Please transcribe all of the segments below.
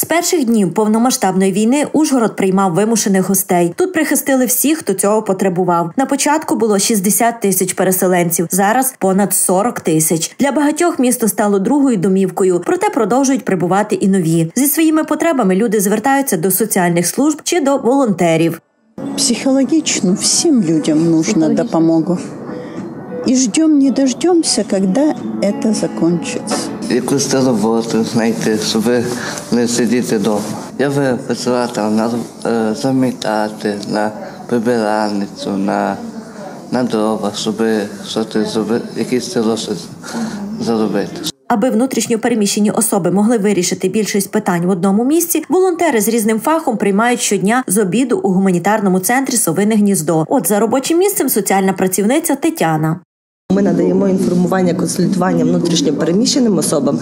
З перших днів повномасштабної війни Ужгород приймав вимушених гостей. Тут прихистили всіх, хто цього потребував. На початку було 60 тисяч переселенців, зараз понад 40 тисяч. Для багатьох місто стало другою домівкою, проте продовжують прибувати і нові. Зі своїми потребами люди звертаються до соціальних служб чи до волонтерів. Психологично всем людям нужна допомога. И ждем, не дождемся, когда это закончится. Якусь роботу знайти, щоб не сидіти вдома. Я би працювати на е, замітати, на прибиральницю, на, на дрова, щоб щось зробити, якісь гроші заробити. Аби внутрішньо переміщені особи могли вирішити більшість питань в одному місці, волонтери з різним фахом приймають щодня з обіду у гуманітарному центрі Совине гніздо. От за робочим місцем соціальна працівниця Тетяна. Ми надаємо інформування, консультування внутрішньо переміщеним особам.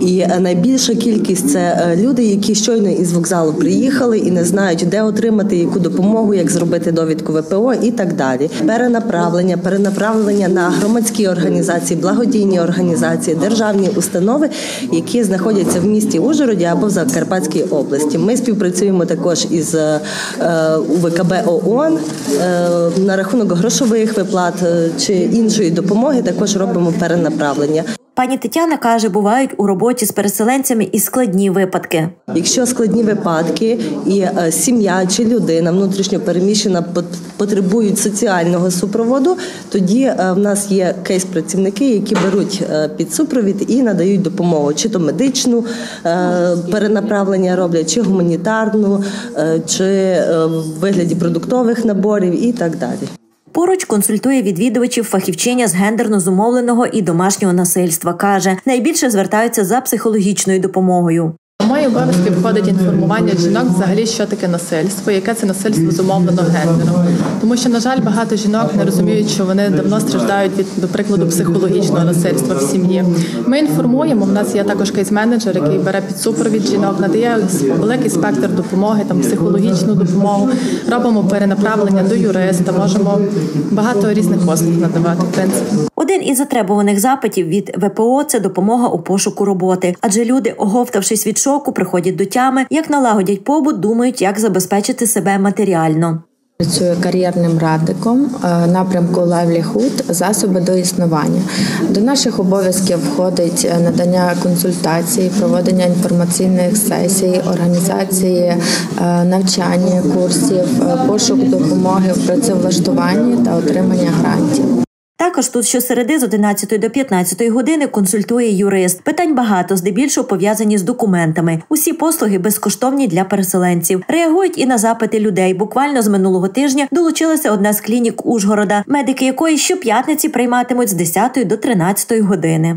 І е, найбільша кількість це е, люди, які щойно із вокзалу приїхали і не знають, де отримати яку допомогу, як зробити довідку ВПО і так далі. Перенаправлення, перенаправлення на громадські організації, благодійні організації, державні установи, які знаходяться в місті Ужгороді або в Закарпатській області. Ми співпрацюємо також із е, УВКБ ООН на рахунок грошових виплат чи іншої допомоги. Також робимо перенаправлення. Пані Тетяна каже, бувають у роботі з переселенцями і складні випадки. Якщо складні випадки і е, сім'я чи людина внутрішньо переміщена потребують соціального супроводу, тоді е, в нас є кейс-працівники, які беруть е, під супровід і надають допомогу, чи то медичну перенаправлення роблять, чи гуманітарну, чи в вигляді продуктових наборів і так далі. Поруч консультує відвідувачів фахівчиня з гендерно зумовленого і домашнього насильства. каже, найбільше звертаються за психологічною допомогою. Мої обов'язки входить інформування жінок взагалі, що таке насильство, яке це насильство зумовлено гендером. Тому що, на жаль, багато жінок не розуміють, що вони давно страждають від, до прикладу, психологічного насильства в сім'ї. Ми інформуємо. У нас є також кейс-менеджер, який бере під супровід жінок, надає великий спектр допомоги, там психологічну допомогу. Робимо перенаправлення до юриста. Можемо багато різних послуг надавати. В принципі. Один із затребуваних запитів від ВПО це допомога у пошуку роботи, адже люди, оговтавшись від шоку, приходять до тями, як налагодять побут, думають, як забезпечити себе матеріально. Працюю кар'єрним радником е, напрямку Livelihood – засоби до існування. До наших обов'язків входить е, надання консультацій, проведення інформаційних сесій, організації е, навчання, курсів, пошук допомоги в працевлаштуванні та отримання грантів. Також тут щосереди з 11 до 15 години консультує юрист. Питань багато, здебільшого пов'язані з документами. Усі послуги безкоштовні для переселенців. Реагують і на запити людей. Буквально з минулого тижня долучилася одна з клінік Ужгорода, медики якої щоп'ятниці прийматимуть з 10 до 13 години.